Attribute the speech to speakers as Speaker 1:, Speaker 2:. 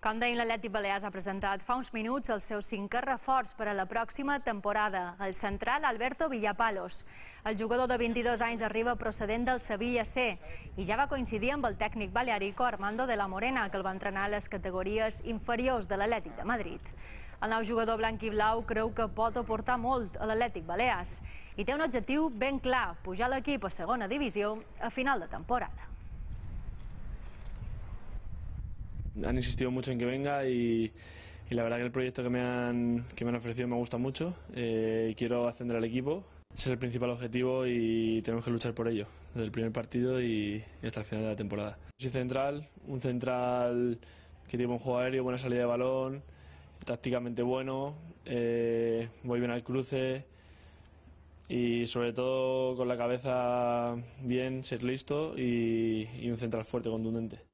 Speaker 1: Com deien, l'Atlètic Balears ha presentat fa uns minuts el seu cinquè reforç per a la pròxima temporada, el central Alberto Villapalos. El jugador de 22 anys arriba procedent del Sevilla C i ja va coincidir amb el tècnic balearico Armando de la Morena, que el va entrenar a les categories inferiors de l'Atlètic de Madrid. El nou jugador blanc i blau creu que pot aportar molt a l'Atlètic Balears i té un objectiu ben clar, pujar l'equip a segona divisió a final de temporada.
Speaker 2: Han insistido mucho en que venga y, y, la verdad que el proyecto que me han, que me han ofrecido me gusta mucho. Eh, quiero ascender al equipo, ese es el principal objetivo y tenemos que luchar por ello, desde el primer partido y, hasta el final de la temporada. Soy central, un central que tiene buen juego aéreo, buena salida de balón, tácticamente bueno, eh, voy bien al cruce y sobre todo con la cabeza bien, ser listo y un central fuerte, contundente.